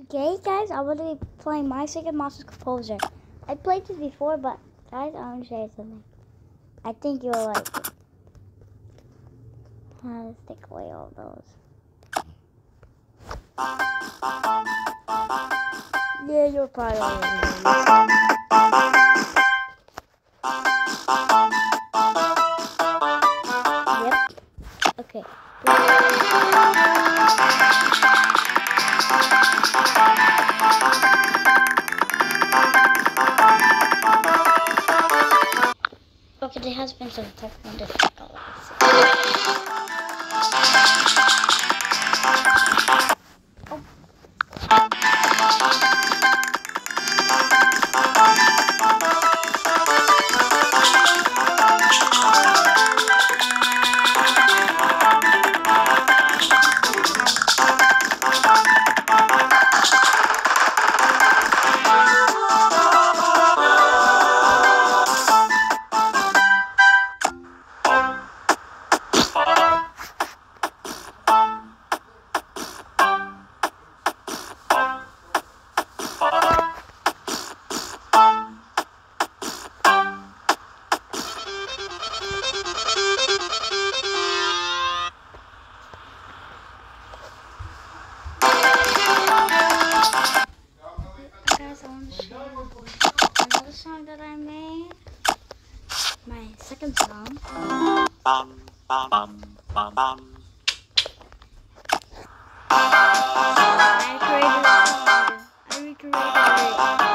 Okay, guys, I'm gonna be playing My Singing Monsters Composer. I played this before, but guys, I want to show you something. I think you'll like it. Let's take away all those. Yeah, you're probably I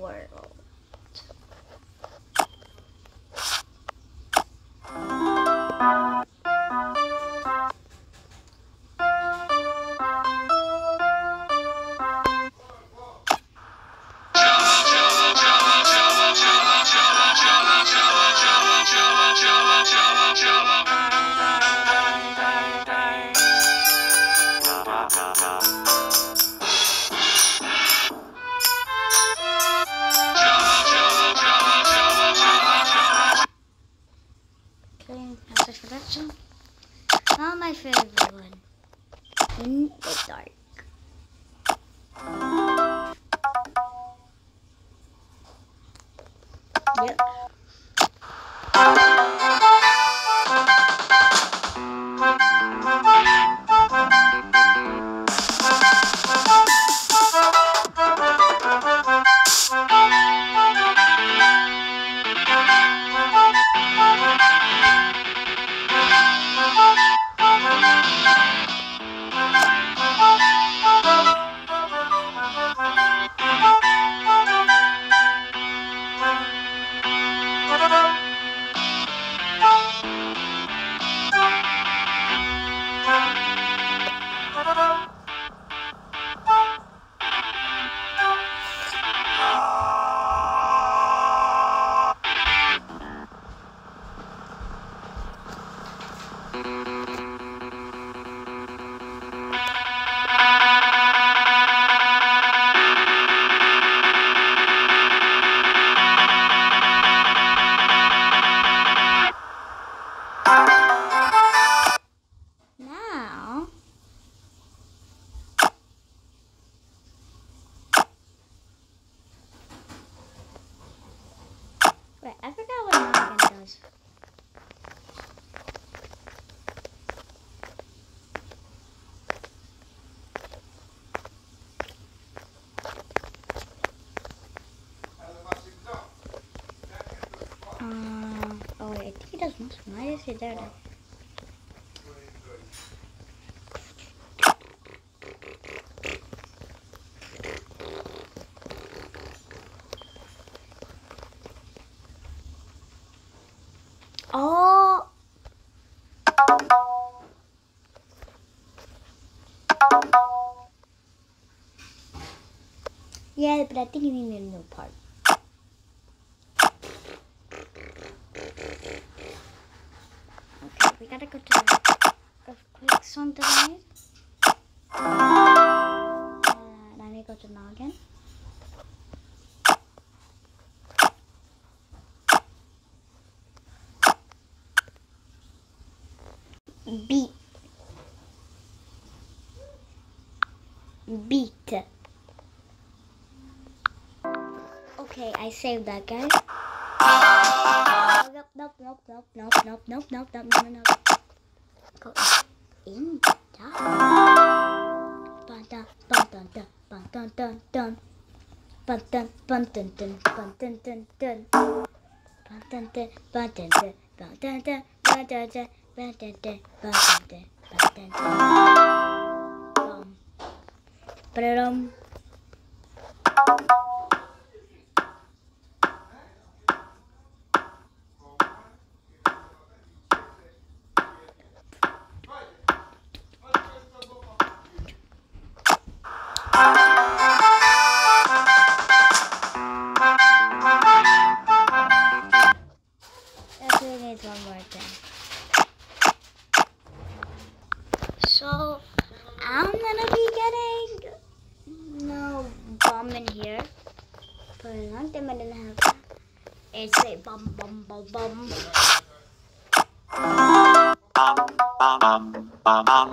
World. Yep. Wait, I forgot what Morgan does. Uh, oh wait, I think it does once. Why is it there? Yeah, but I think you need a new part. Okay, we gotta go to the earthquake song that I. And I need to go to Noggin. Beat. Beat. Okay, I saved that, guys. Nope, nope, nope, nope, nope, nope, nope, nope, nope, no, no, no. Go in. Da. Ba da, ba dun dun, ba dun dun dun. Ba dun, ba dun dun, ba dun dun dun. Ba dun dun, ba dun dun, ba dun dun, ba dun dun, ba dun dun, ba dun dun, ba dun dun. Bum. Ba-da-dum. Needs one more thing. So I'm gonna be getting no bomb in here. For a long time I didn't have that. It's a bum bum bum bum. bum bum bum bum bum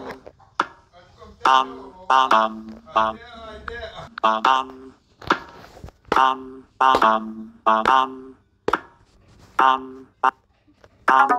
bum bum bum bum bum bum bum bum bum bum bum Bye.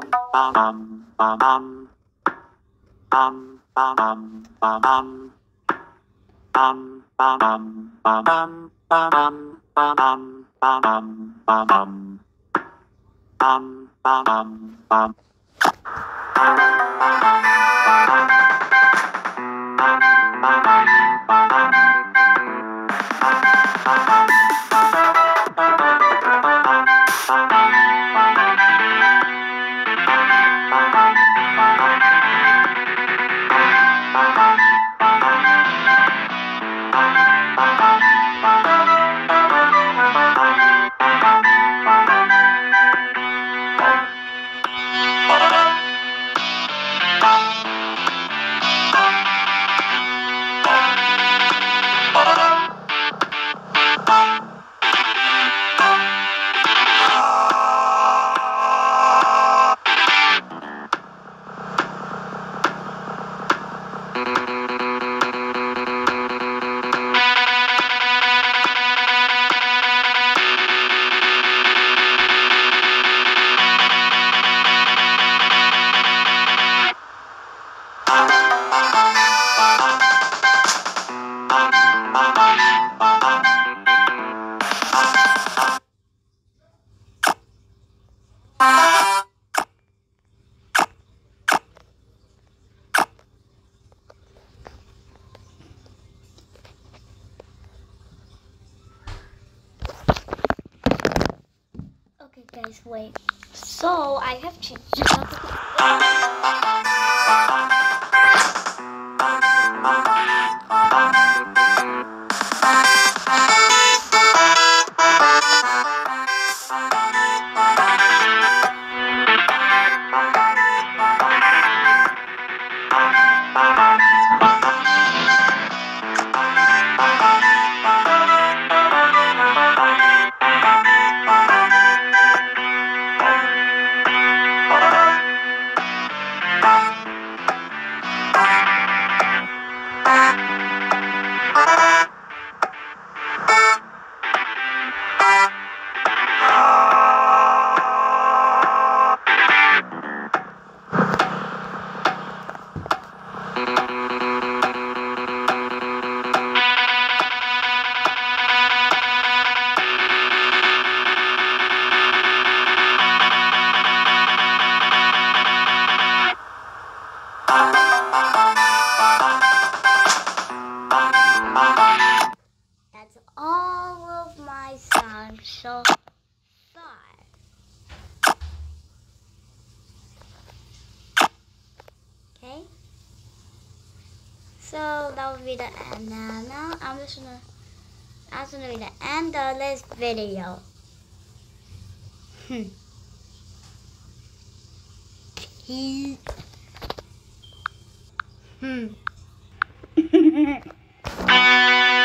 Wait. So I have changed So that would be the end now. I'm just gonna that's gonna be the end of this video. Hmm. Hmm.